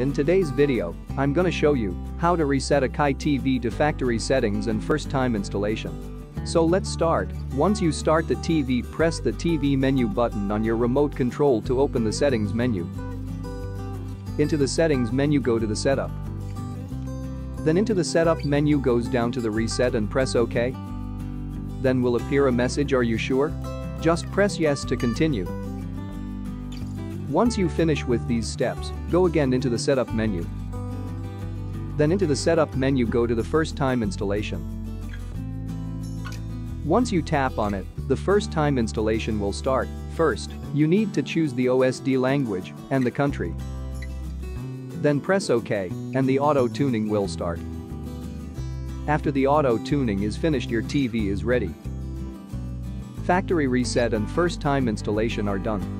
In today's video, I'm gonna show you how to reset AKAI TV to factory settings and first time installation. So let's start. Once you start the TV press the TV menu button on your remote control to open the settings menu. Into the settings menu go to the setup. Then into the setup menu goes down to the reset and press OK. Then will appear a message are you sure? Just press yes to continue. Once you finish with these steps, go again into the setup menu. Then into the setup menu go to the first time installation. Once you tap on it, the first time installation will start. First, you need to choose the OSD language and the country. Then press OK and the auto tuning will start. After the auto tuning is finished your TV is ready. Factory reset and first time installation are done.